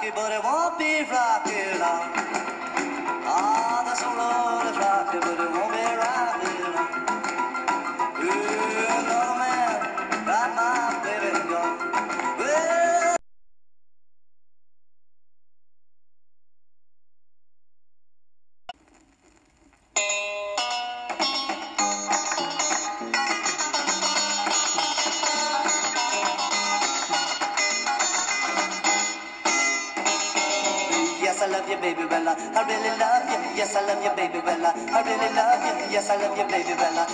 rocky, but it won't be rocky long. I love you, baby Bella. I really love you. Yes, I love you, baby Bella. I really love you. Yes, I love you, baby Bella.